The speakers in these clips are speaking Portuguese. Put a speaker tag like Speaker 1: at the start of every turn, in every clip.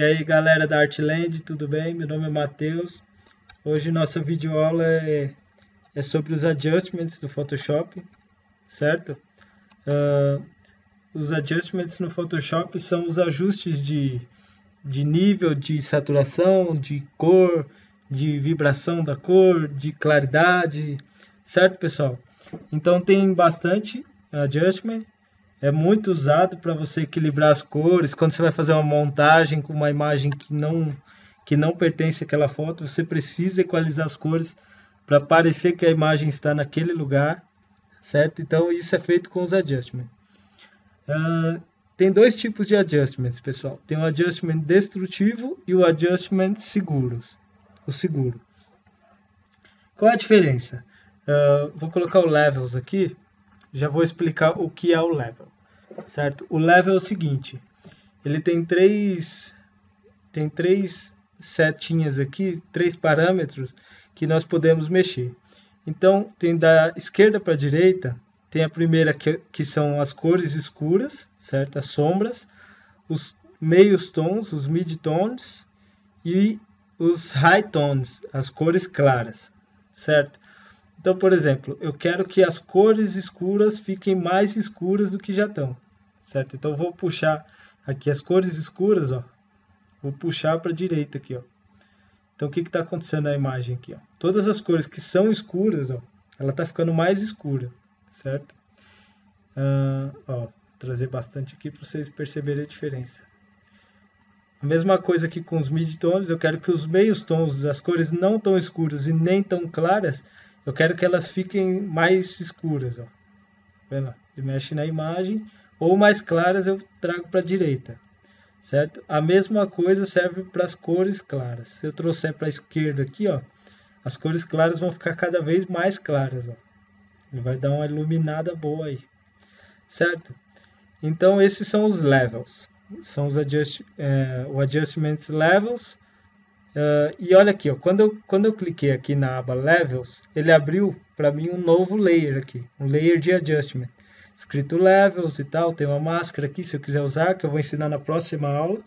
Speaker 1: E aí galera da Artland, tudo bem? Meu nome é Matheus. Hoje nossa videoaula é, é sobre os adjustments do Photoshop, certo? Uh, os adjustments no Photoshop são os ajustes de, de nível, de saturação, de cor, de vibração da cor, de claridade, certo pessoal? Então tem bastante adjustment é muito usado para você equilibrar as cores. Quando você vai fazer uma montagem com uma imagem que não, que não pertence àquela foto, você precisa equalizar as cores para parecer que a imagem está naquele lugar, certo? Então isso é feito com os adjustments. Uh, tem dois tipos de adjustments, pessoal. Tem o adjustment destrutivo e o adjustment seguros. O seguro. Qual é a diferença? Uh, vou colocar o levels aqui já vou explicar o que é o level, certo? O level é o seguinte, ele tem três, tem três setinhas aqui, três parâmetros que nós podemos mexer. Então, tem da esquerda para a direita, tem a primeira que, que são as cores escuras, certo? As sombras, os meios tons, os mid-tones e os high tones, as cores claras, certo? Então, por exemplo, eu quero que as cores escuras fiquem mais escuras do que já estão, certo? Então, vou puxar aqui as cores escuras, ó. Vou puxar para a direita aqui, ó. Então, o que está acontecendo na imagem aqui, ó? Todas as cores que são escuras, ó, ela está ficando mais escura, certo? Uh, ó, trazer bastante aqui para vocês perceberem a diferença. A mesma coisa aqui com os midtones, eu quero que os meios tons, as cores não tão escuras e nem tão claras, eu quero que elas fiquem mais escuras. Ó. Vendo? Ele mexe na imagem. Ou mais claras eu trago para a direita. Certo? A mesma coisa serve para as cores claras. Se eu trouxer para a esquerda aqui, ó, as cores claras vão ficar cada vez mais claras. Ó. Ele vai dar uma iluminada boa aí. Certo? Então, esses são os levels. São os adjust, é, o adjustments levels Uh, e olha aqui, ó, quando, eu, quando eu cliquei aqui na aba Levels, ele abriu para mim um novo layer aqui, um layer de adjustment. Escrito Levels e tal, tem uma máscara aqui se eu quiser usar, que eu vou ensinar na próxima aula.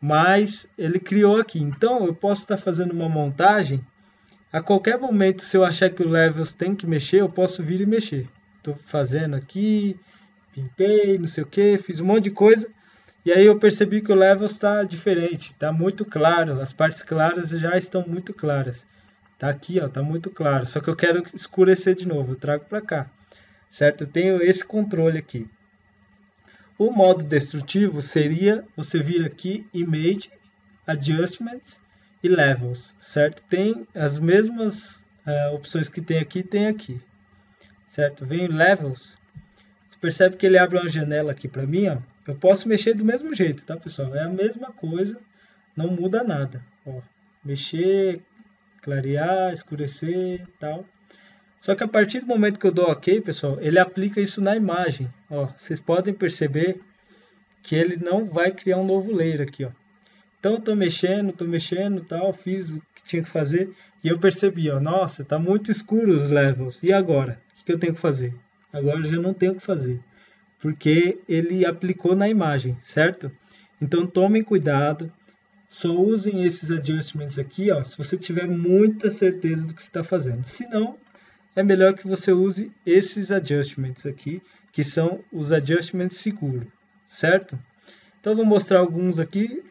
Speaker 1: Mas ele criou aqui, então eu posso estar fazendo uma montagem. A qualquer momento, se eu achar que o Levels tem que mexer, eu posso vir e mexer. Estou fazendo aqui, pintei, não sei o que, fiz um monte de coisa e aí eu percebi que o level está diferente, está muito claro, as partes claras já estão muito claras. Está aqui, está muito claro. Só que eu quero escurecer de novo, eu trago para cá. Certo? Eu tenho esse controle aqui. O modo destrutivo seria você vir aqui Image, Adjustments e Levels, certo? Tem as mesmas uh, opções que tem aqui, tem aqui, certo? Vem Levels, percebe que ele abre uma janela aqui para mim, ó, eu posso mexer do mesmo jeito, tá, pessoal? É a mesma coisa, não muda nada. Ó, mexer, clarear, escurecer tal. Só que a partir do momento que eu dou OK, pessoal, ele aplica isso na imagem. Ó, vocês podem perceber que ele não vai criar um novo layer aqui, ó. Então eu estou mexendo, estou mexendo, tal, fiz o que tinha que fazer e eu percebi, ó, nossa, tá muito escuro os levels. E agora? O que eu tenho que fazer? Agora já não tenho o que fazer porque ele aplicou na imagem, certo? Então tomem cuidado, só usem esses adjustments aqui, ó, se você tiver muita certeza do que está fazendo. Se não, é melhor que você use esses adjustments aqui, que são os adjustments seguros, certo? Então vou mostrar alguns aqui.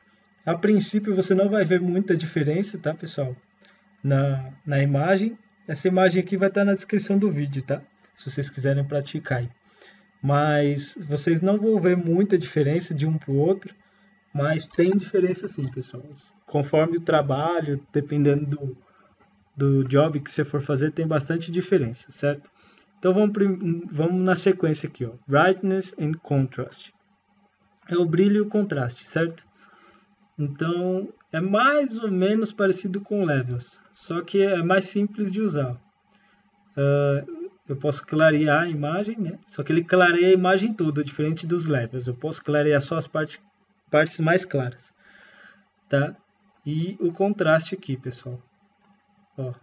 Speaker 1: A princípio você não vai ver muita diferença, tá, pessoal? Na, na imagem. Essa imagem aqui vai estar na descrição do vídeo, tá? Se vocês quiserem praticar mas vocês não vão ver muita diferença de um para o outro, mas tem diferença sim, pessoal. Conforme o trabalho, dependendo do, do job que você for fazer, tem bastante diferença, certo? Então vamos, vamos na sequência aqui, ó. Brightness and Contrast. É o brilho e o contraste, certo? Então é mais ou menos parecido com Levels, só que é mais simples de usar. Uh, eu posso clarear a imagem, né? Só que ele clareia a imagem toda, diferente dos levels. Eu posso clarear só as partes, partes mais claras, tá? E o contraste aqui, pessoal. Ó,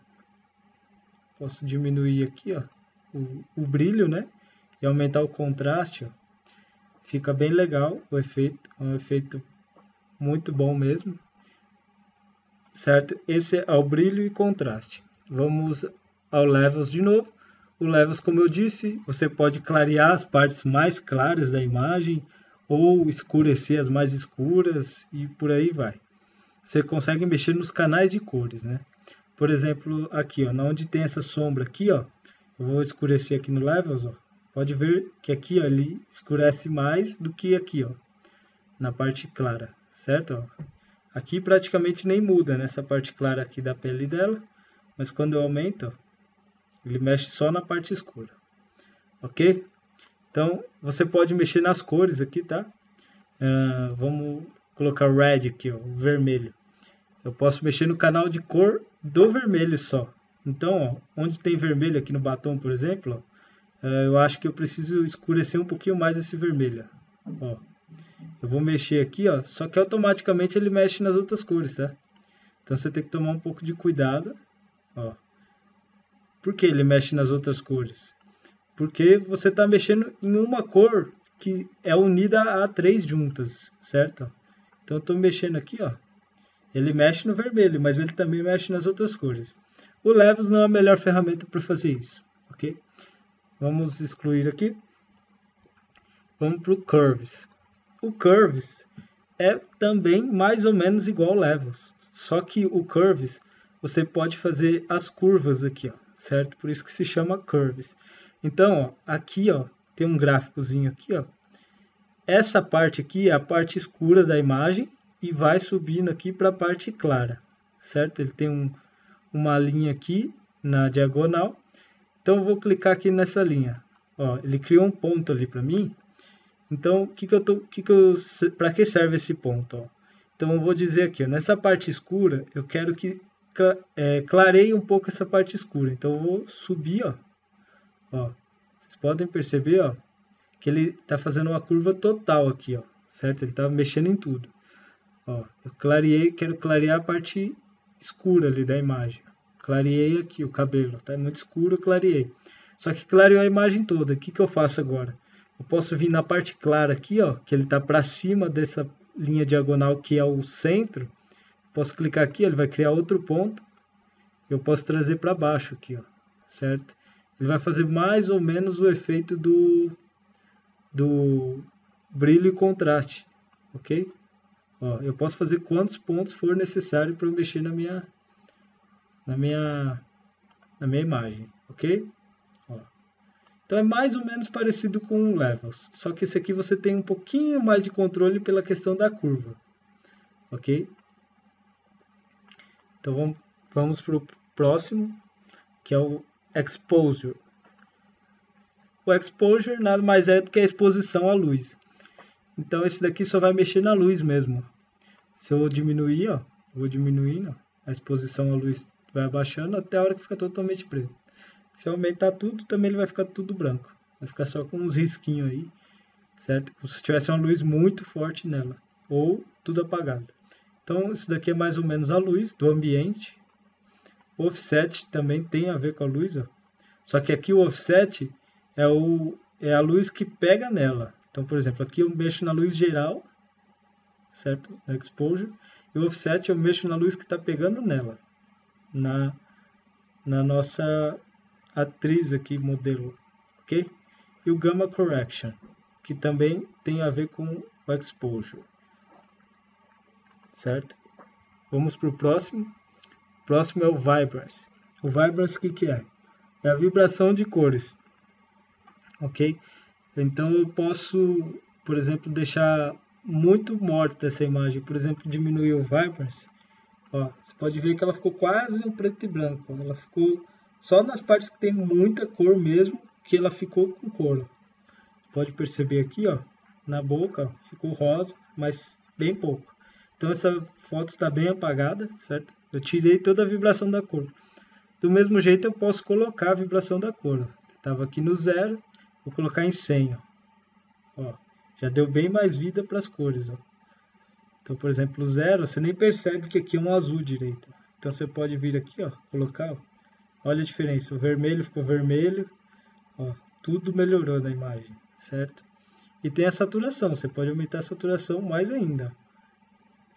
Speaker 1: posso diminuir aqui, ó, o, o brilho, né? E aumentar o contraste, ó. Fica bem legal o efeito, é um efeito muito bom mesmo. Certo? Esse é o brilho e contraste. Vamos ao Levels de novo. O Levels, como eu disse, você pode clarear as partes mais claras da imagem ou escurecer as mais escuras e por aí vai. Você consegue mexer nos canais de cores, né? Por exemplo, aqui, ó, onde tem essa sombra aqui, ó, eu vou escurecer aqui no Levels, ó. Pode ver que aqui, ó, ele escurece mais do que aqui, ó, na parte clara, certo? Ó. Aqui praticamente nem muda nessa parte clara aqui da pele dela, mas quando eu aumento, ó, ele mexe só na parte escura, ok? Então, você pode mexer nas cores aqui, tá? Uh, vamos colocar red aqui, ó, vermelho. Eu posso mexer no canal de cor do vermelho só. Então, ó, onde tem vermelho aqui no batom, por exemplo, ó, uh, eu acho que eu preciso escurecer um pouquinho mais esse vermelho. Ó. Eu vou mexer aqui, ó, só que automaticamente ele mexe nas outras cores, tá? Então você tem que tomar um pouco de cuidado, ó. Por que ele mexe nas outras cores? Porque você está mexendo em uma cor que é unida a três juntas, certo? Então eu estou mexendo aqui, ó. Ele mexe no vermelho, mas ele também mexe nas outras cores. O Levels não é a melhor ferramenta para fazer isso, ok? Vamos excluir aqui. Vamos para o Curves. O Curves é também mais ou menos igual ao Levels, só que o Curves você pode fazer as curvas aqui, ó, certo? Por isso que se chama Curves. Então, ó, aqui ó, tem um gráficozinho aqui. Ó. Essa parte aqui é a parte escura da imagem e vai subindo aqui para a parte clara, certo? Ele tem um, uma linha aqui na diagonal. Então, eu vou clicar aqui nessa linha. Ó, ele criou um ponto ali para mim. Então, que que eu tô, que que eu, para que serve esse ponto? Ó? Então, eu vou dizer aqui, ó, nessa parte escura, eu quero que é, clareie um pouco essa parte escura. Então, eu vou subir, ó, Ó, vocês podem perceber, ó, que ele está fazendo uma curva total aqui, ó, certo? Ele está mexendo em tudo. Ó, eu clareei, quero clarear a parte escura ali da imagem. Clareei aqui o cabelo, tá muito escuro, eu clareei. Só que clareou a imagem toda. O que, que eu faço agora? Eu posso vir na parte clara aqui, ó, que ele está para cima dessa linha diagonal que é o centro. Posso clicar aqui, ele vai criar outro ponto. Eu posso trazer para baixo aqui, ó, certo? ele vai fazer mais ou menos o efeito do, do brilho e contraste, ok? Ó, eu posso fazer quantos pontos for necessário para mexer na minha, na minha, na minha imagem, ok? Ó. Então é mais ou menos parecido com o Levels, só que esse aqui você tem um pouquinho mais de controle pela questão da curva, ok? Então vamos, vamos para o próximo, que é o exposure. O exposure nada mais é do que a exposição à luz. Então esse daqui só vai mexer na luz mesmo. Se eu diminuir, ó, vou diminuindo, a exposição à luz vai abaixando até a hora que fica totalmente preto. Se eu aumentar tudo, também ele vai ficar tudo branco. Vai ficar só com uns risquinhos aí, certo? Como se tivesse uma luz muito forte nela, ou tudo apagado. Então, isso daqui é mais ou menos a luz do ambiente, o offset também tem a ver com a luz, ó. só que aqui o offset é, o, é a luz que pega nela. Então, por exemplo, aqui eu mexo na luz geral, certo? Na exposure. E o offset eu mexo na luz que está pegando nela, na, na nossa atriz aqui, modelo, ok? E o Gamma Correction, que também tem a ver com o exposure, certo? Vamos para o próximo. Próximo é o Vibrance. O Vibrance o que, que é? É a vibração de cores. Ok? Então eu posso, por exemplo, deixar muito morta essa imagem. Por exemplo, diminuir o Vibrance. Ó, você pode ver que ela ficou quase um preto e branco. Ela ficou só nas partes que tem muita cor mesmo que ela ficou com cor. Você pode perceber aqui, ó, na boca, ficou rosa, mas bem pouco. Então essa foto está bem apagada, certo? Eu tirei toda a vibração da cor. Do mesmo jeito eu posso colocar a vibração da cor. Estava aqui no zero, vou colocar em 100. Ó. ó já deu bem mais vida para as cores. Ó. Então, por exemplo, o zero, você nem percebe que aqui é um azul direito. Então você pode vir aqui, ó, colocar. Ó. Olha a diferença, o vermelho ficou vermelho. Ó, tudo melhorou na imagem, certo? E tem a saturação, você pode aumentar a saturação mais ainda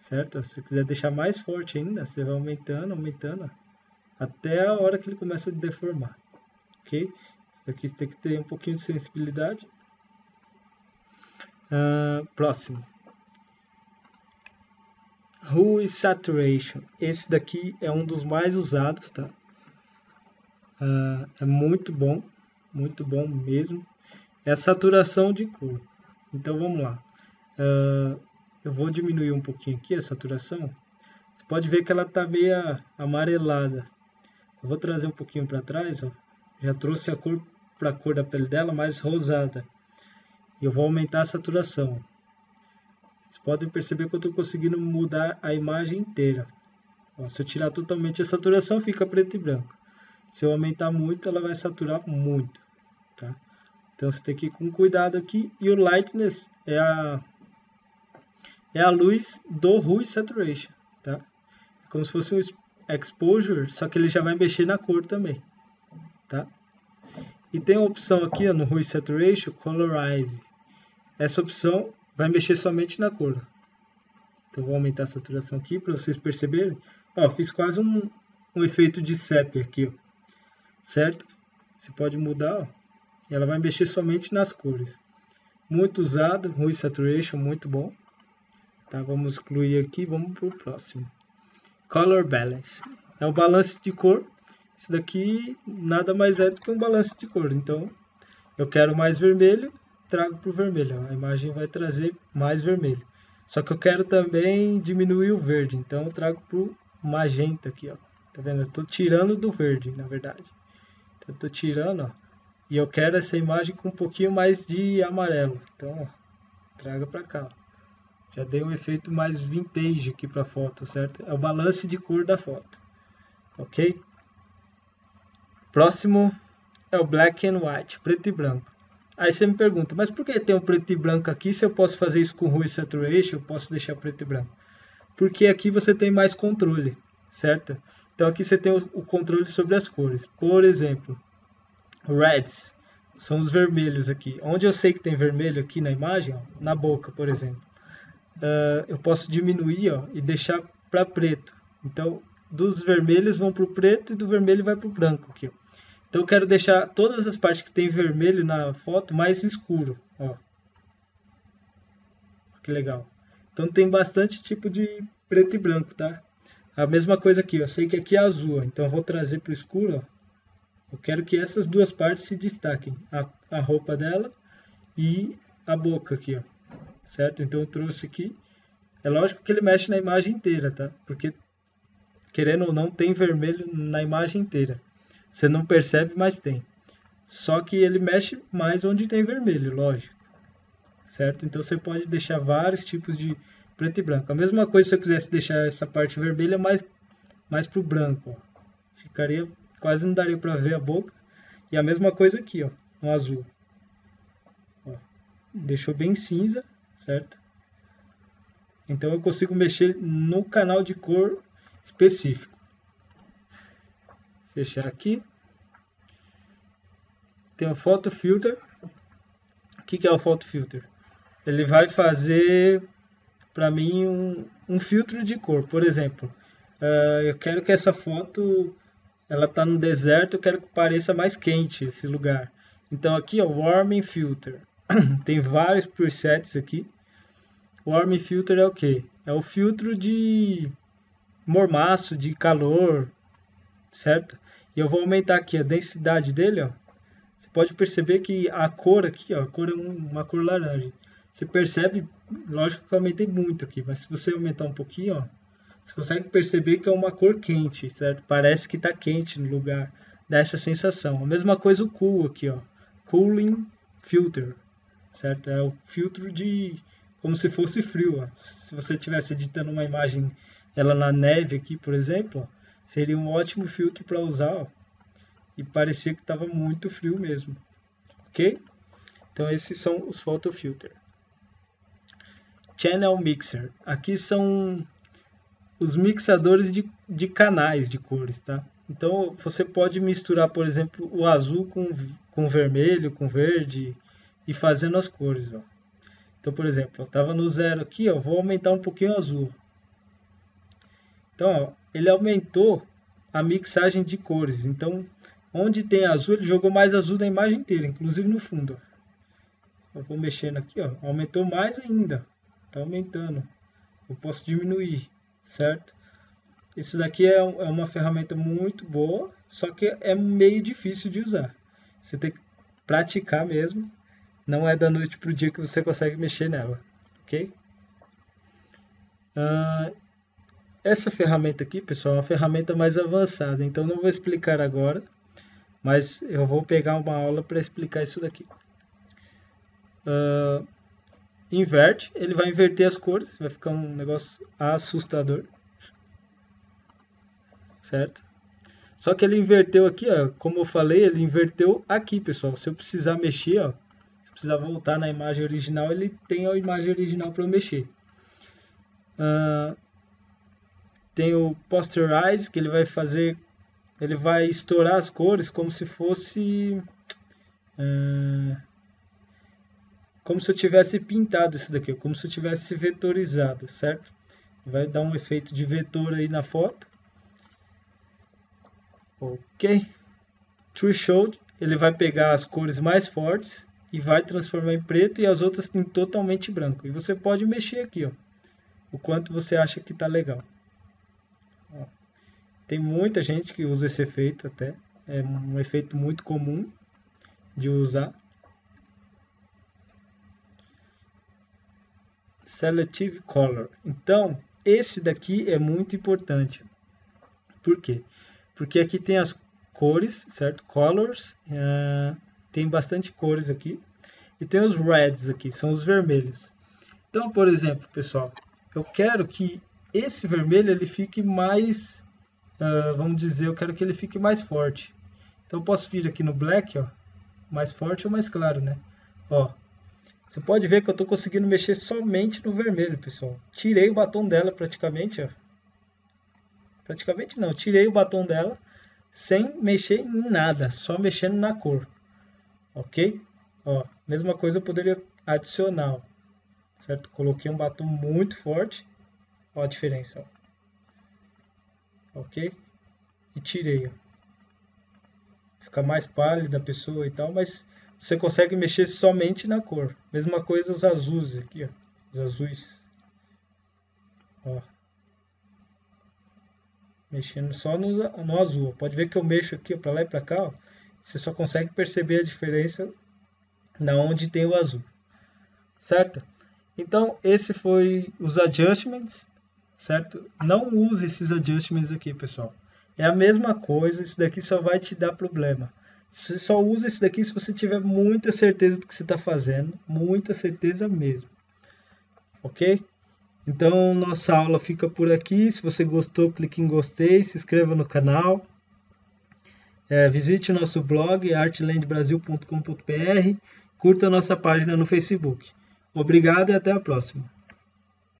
Speaker 1: certo? Se você quiser deixar mais forte ainda, você vai aumentando, aumentando, até a hora que ele começa a deformar, ok? Isso daqui tem que ter um pouquinho de sensibilidade. Uh, próximo. Hue Saturation. Esse daqui é um dos mais usados, tá? Uh, é muito bom, muito bom mesmo. É a saturação de cor. Então vamos lá. Uh, eu vou diminuir um pouquinho aqui a saturação. Você pode ver que ela está meio amarelada. Eu vou trazer um pouquinho para trás, ó. Já trouxe a cor para a cor da pele dela mais rosada. E eu vou aumentar a saturação. Vocês podem perceber que eu estou conseguindo mudar a imagem inteira. Ó, se eu tirar totalmente a saturação, fica preto e branco. Se eu aumentar muito, ela vai saturar muito. Tá? Então você tem que ir com cuidado aqui. E o lightness é a é a luz do Hue Saturation, tá? É como se fosse um exposure, só que ele já vai mexer na cor também, tá? E tem a opção aqui ó, no Hue Saturation, Colorize. Essa opção vai mexer somente na cor. Então vou aumentar a saturação aqui para vocês perceberem. Ó, fiz quase um, um efeito de sépia aqui, ó. certo? Você pode mudar, ó, ela vai mexer somente nas cores. Muito usado, Hue Saturation, muito bom. Tá, vamos excluir aqui, vamos para o próximo. Color Balance. É o balance de cor. Isso daqui nada mais é do que um balance de cor. Então, eu quero mais vermelho, trago para o vermelho. A imagem vai trazer mais vermelho. Só que eu quero também diminuir o verde. Então, eu trago para o magenta aqui. Ó. Tá vendo? Eu estou tirando do verde, na verdade. Então, eu estou tirando, ó. E eu quero essa imagem com um pouquinho mais de amarelo. Então, ó, traga para cá. Ó. Já dei um efeito mais vintage aqui para a foto, certo? É o balance de cor da foto. Ok? Próximo é o black and white, preto e branco. Aí você me pergunta, mas por que tem um preto e branco aqui se eu posso fazer isso com Hue Saturation, eu posso deixar preto e branco? Porque aqui você tem mais controle, certo? Então aqui você tem o controle sobre as cores. Por exemplo, reds são os vermelhos aqui. Onde eu sei que tem vermelho aqui na imagem, ó, na boca, por exemplo uh, eu posso diminuir ó, e deixar para preto. Então, dos vermelhos vão para o preto e do vermelho vai para o branco. Aqui, ó. Então, eu quero deixar todas as partes que tem vermelho na foto mais escuro. Ó. Que legal. Então, tem bastante tipo de preto e branco, tá? A mesma coisa aqui, eu sei que aqui é azul, então eu vou trazer para o escuro. Ó. Eu quero que essas duas partes se destaquem. A, a roupa dela e a boca aqui, ó certo? Então eu trouxe aqui. É lógico que ele mexe na imagem inteira, tá? Porque, querendo ou não, tem vermelho na imagem inteira. Você não percebe, mas tem. Só que ele mexe mais onde tem vermelho, lógico. Certo? Então você pode deixar vários tipos de preto e branco. A mesma coisa se eu quisesse deixar essa parte vermelha mais, mais para o branco. Ó. Ficaria, quase não daria para ver a boca. E a mesma coisa aqui, ó, no azul. Deixou bem cinza certo? Então eu consigo mexer no canal de cor específico. Fechar aqui. Tem o Photo Filter. O que, é o Photo Filter? Ele vai fazer para mim um, um, filtro de cor. Por exemplo, uh, eu quero que essa foto ela está no deserto, eu quero que pareça mais quente esse lugar. Então aqui é o Warming Filter. tem vários presets aqui. O Warm Filter é o que? É o filtro de mormaço, de calor, certo? E eu vou aumentar aqui a densidade dele, ó. Você pode perceber que a cor aqui, ó, a cor é uma cor laranja. Você percebe, lógico que eu aumentei muito aqui, mas se você aumentar um pouquinho, ó, você consegue perceber que é uma cor quente, certo? Parece que está quente no lugar dessa sensação. A mesma coisa o cool aqui, ó. Cooling Filter, certo? É o filtro de como se fosse frio. Ó. Se você estivesse editando uma imagem ela na neve aqui, por exemplo, ó, seria um ótimo filtro para usar ó, e parecia que estava muito frio mesmo. Ok? Então esses são os photo filter. Channel Mixer. Aqui são os mixadores de, de canais de cores, tá? Então você pode misturar, por exemplo, o azul com, com vermelho, com verde e fazendo as cores. Ó. Então, por exemplo, eu estava no zero aqui, eu vou aumentar um pouquinho o azul. Então, ó, ele aumentou a mixagem de cores. Então, onde tem azul, ele jogou mais azul na imagem inteira, inclusive no fundo. Eu vou mexendo aqui, ó, aumentou mais ainda. Tá aumentando. Eu posso diminuir, certo? Isso daqui é, é uma ferramenta muito boa, só que é meio difícil de usar. Você tem que praticar mesmo. Não é da noite para o dia que você consegue mexer nela, ok? Uh, essa ferramenta aqui, pessoal, é uma ferramenta mais avançada, então não vou explicar agora, mas eu vou pegar uma aula para explicar isso daqui. Uh, inverte, ele vai inverter as cores, vai ficar um negócio assustador, certo? Só que ele inverteu aqui, ó, como eu falei, ele inverteu aqui, pessoal. Se eu precisar mexer, ó, precisar voltar na imagem original, ele tem a imagem original para mexer. Uh, tem o posterize, que ele vai fazer, ele vai estourar as cores como se fosse, uh, como se eu tivesse pintado isso daqui, como se eu tivesse vetorizado, certo? Vai dar um efeito de vetor aí na foto. Ok. Threshold, ele vai pegar as cores mais fortes e vai transformar em preto e as outras em totalmente branco. E você pode mexer aqui, ó o quanto você acha que está legal. Ó, tem muita gente que usa esse efeito até, é um efeito muito comum de usar. Selective Color. Então, esse daqui é muito importante. Por quê? Porque aqui tem as cores, certo? Colors, uh, tem bastante cores aqui. E tem os reds aqui, são os vermelhos. Então, por exemplo, pessoal, eu quero que esse vermelho ele fique mais, uh, vamos dizer, eu quero que ele fique mais forte. Então eu posso vir aqui no black, ó, mais forte ou mais claro, né? Ó, você pode ver que eu estou conseguindo mexer somente no vermelho, pessoal. Tirei o batom dela praticamente, ó. Praticamente não, tirei o batom dela sem mexer em nada, só mexendo na cor. Ok? Ó, mesma coisa eu poderia adicionar. Ó certo? Coloquei um batom muito forte, olha a diferença, ó. ok? E tirei, ó. Fica mais pálida a pessoa e tal, mas você consegue mexer somente na cor. Mesma coisa os azuis aqui, ó, os azuis, ó. Mexendo só no, no azul. Pode ver que eu mexo aqui para lá e para cá, ó. Você só consegue perceber a diferença na onde tem o azul, certo? Então, esse foi os adjustments, certo? Não use esses adjustments aqui, pessoal. É a mesma coisa, isso daqui só vai te dar problema. Você só usa esse daqui se você tiver muita certeza do que você está fazendo, muita certeza mesmo. Ok? Então, nossa aula fica por aqui. Se você gostou, clique em gostei, se inscreva no canal. É, visite nosso blog artlandbrasil.com.br, curta nossa página no Facebook. Obrigado e até a próxima.